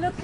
Look,